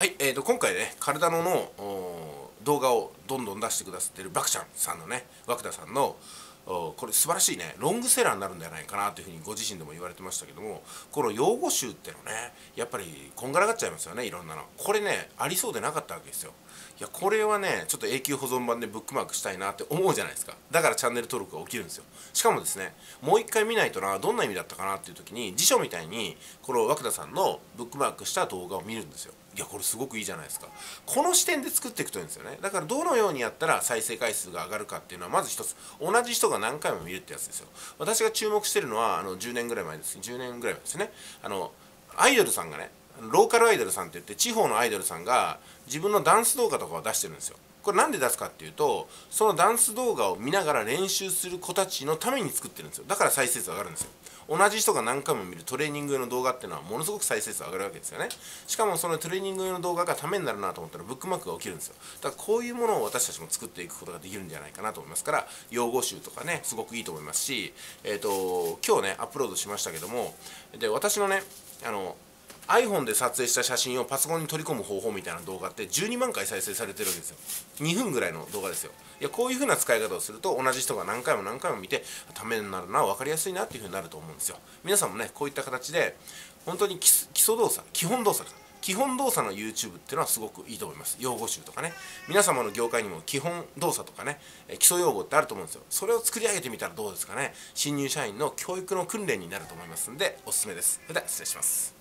はい、えーと、今回ね、体のの動画をどんどん出してくださってるバクちゃんさんのね、涌田さんのこれ素晴らしいねロングセラーになるんじゃないかなというふうにご自身でも言われてましたけどもこの用語集ってのねやっぱりこんがらがっちゃいますよねいろんなの。これねありそうでなかったわけですよ。いやこれはねちょっと永久保存版でブックマークしたいなって思うじゃないですか。だからチャンネル登録が起きるんですよ。しかもですねもう一回見ないとなどんな意味だったかなっていう時に辞書みたいにこの涌田さんのブックマークした動画を見るんですよ。いやこれすごくいいじゃないですか。この視点で作っていくといいんですよね。だからどのようにやったら再生回数が上がるかっていうのはまず一つ。同じ人が何回も見るってやつですよ。私が注目してるのはあの10年ぐらい前です。10年ぐらい前ですね。あのアイドルさんがねローカルアイドルさんって言って地方のアイドルさんが自分のダンス動画とかを出してるんですよ。これなんで出すかっていうとそのダンス動画を見ながら練習する子たちのために作ってるんですよ。だから再生数上がるんですよ。同じ人が何回も見るトレーニング用の動画っていうのはものすごく再生数上がるわけですよね。しかもそのトレーニング用の動画がためになるなと思ったらブックマークが起きるんですよ。だからこういうものを私たちも作っていくことができるんじゃないかなと思いますから用語集とかねすごくいいと思いますしえっ、ー、と今日ねアップロードしましたけどもで私のねあの iPhone で撮影した写真をパソコンに取り込む方法みたいな動画って12万回再生されてるわけですよ。2分ぐらいの動画ですよ。いやこういう風な使い方をすると同じ人が何回も何回も見てためになるな分かりやすいなっていう風になると思うんですよ。皆さんもねこういった形で本当に基礎動作基本動作基本動作の YouTube っていうのはすごくいいと思います。用語集とかね。皆様の業界にも基本動作とかね基礎用語ってあると思うんですよ。それを作り上げてみたらどうですかね。新入社員の教育の訓練になると思いますんでおすすめです。それでは失礼します。